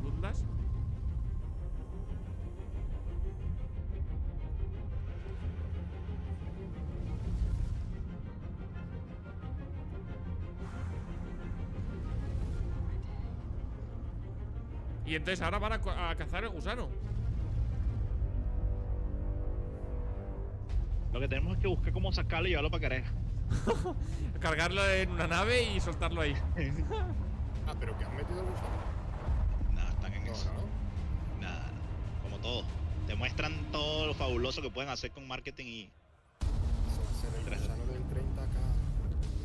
Bloodlust. Y entonces ahora van a cazar el gusano. Lo que tenemos es que buscar cómo sacarlo y llevarlo para Careja. Cargarlo en una nave y soltarlo ahí. Ah, pero que han metido el gusano. Nada, están en No, eso. no. Nada, nada. como todo. Te muestran todo lo fabuloso que pueden hacer con marketing y Eso va a ser el gusano del 30k.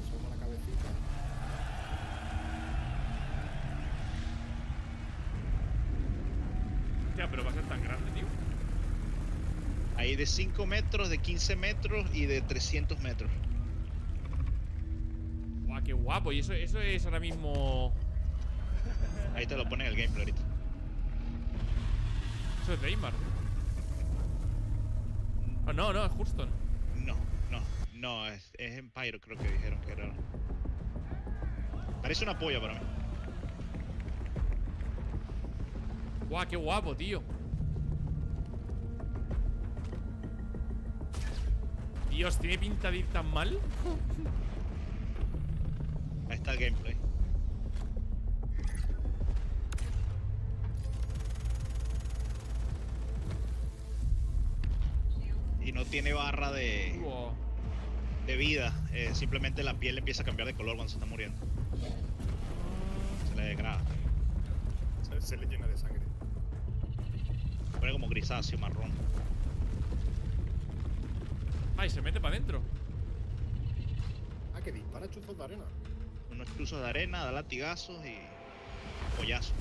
Somos la cabecita. Hostia, pero va a ser tan grande, tío. hay de 5 metros, de 15 metros y de 300 metros. Guau, qué guapo. Y eso, eso es ahora mismo. Ahí te lo ponen en el gameplay ahorita. Eso es Deimar. Oh, no, no, es Hurston. No, no, no, es, es Empire creo que dijeron que era. Parece una polla para mí. Guau, qué guapo, tío. Dios, ¿tiene pinta de ir tan mal? Ahí está el gameplay. No tiene barra de, Wow. de vida, eh, simplemente la piel empieza a cambiar de color cuando se está muriendo. Se le degrada, Se, se le llena de sangre. se pone como grisáceo, marrón. Ay, se mete para adentro. Ah, que dispara chuzos de arena. Unos cruzos de arena, da latigazos y pollazos.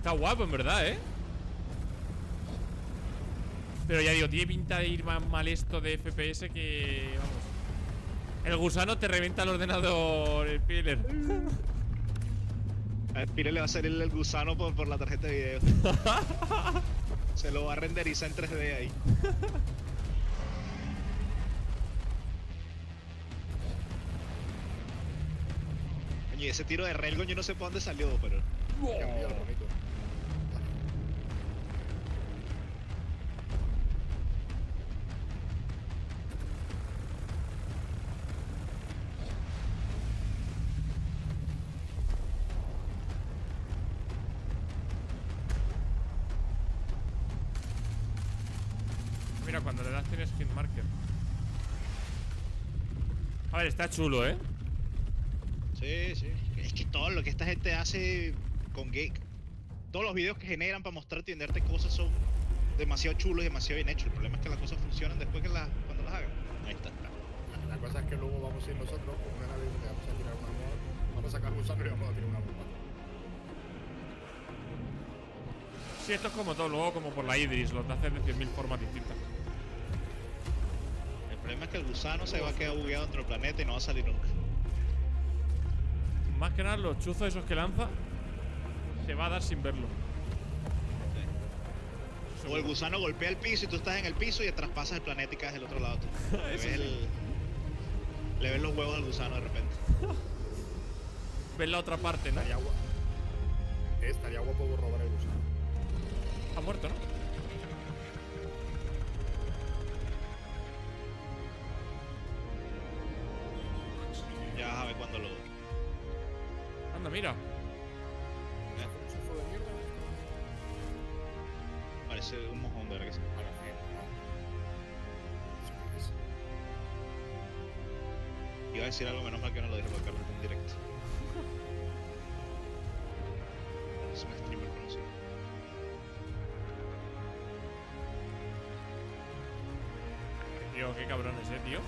Está guapo, en verdad, ¿eh? Pero ya digo, tiene pinta de ir más mal esto de FPS que... Vamos. El gusano te reventa el ordenador, el Piller. A Spire le va a salir el gusano por, por la tarjeta de video. Se lo va a renderizar en 3D ahí. Oye, ese tiro de Railgun yo no sé por dónde salió, pero. Que cuando le das tienes hit marker. A ver, está chulo, ¿eh? Sí, sí. Es que todo lo que esta gente hace con Gake. Todos los videos que generan para mostrarte y venderte cosas son demasiado chulos y demasiado bien hechos. El problema es que las cosas funcionan después que las, cuando las hagan. Ahí está. La, la cosa es que luego vamos a ir nosotros con una nave donde vamos a tirar una mod, vamos a sacar gusano y vamos a tirar una bomba. Sí, esto es como todo, luego como por la Idris, los haces de 100.000 formas distintas. El problema es que el gusano se va a quedar bugueado dentro del planeta y no va a salir nunca. Más que nada, los chuzos esos que lanza se va a dar sin verlo. O el gusano golpea el piso y tú estás en el piso y traspasas el planeta y caes del otro lado. tú. Le ves, el- le ves los huevos al gusano de repente. Ves la otra parte, ¿no? Estaría guapo robar el gusano. Ha muerto, ¿no? Ya vas a ver cuando lo. Anda, mira. Parece un mojón de que no. Es. Iba a decir algo menos mal que no lo dije porque Carlos en directo. Es un streamer conocido. Tío, qué cabrones, eh, tío.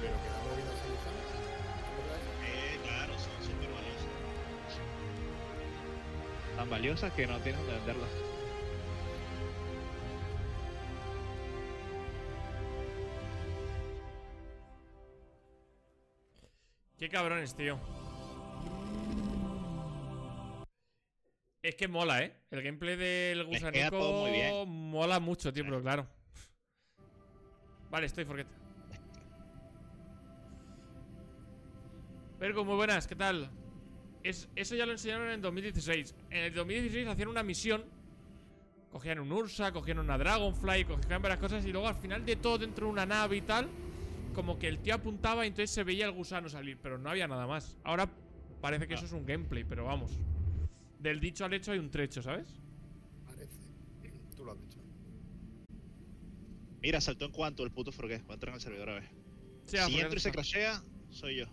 Pero que ese gusano. ¿Qué verdad? Eh, claro, son súper valiosas. Tan valiosas que no tienes que venderlas. Qué cabrones, tío. Es que mola, ¿eh? El gameplay del gusanico mola mucho, tío, pero claro. Vale, estoy forget. Vergo, muy buenas, ¿qué tal? Es, eso ya lo enseñaron en el 2016. En el 2016 hacían una misión. Cogían un Ursa, cogían una Dragonfly, cogían varias cosas y luego al final de todo dentro de una nave y tal, como que el tío apuntaba y entonces se veía el gusano salir, pero no había nada más. Ahora parece que Ah. eso es un gameplay, pero vamos. Del dicho al hecho hay un trecho, ¿sabes? Parece. Tú lo has dicho. Mira, saltó en cuanto el puto Forget. Va a entrar en el servidor a ver. Sí, si entro y se crashea, soy yo.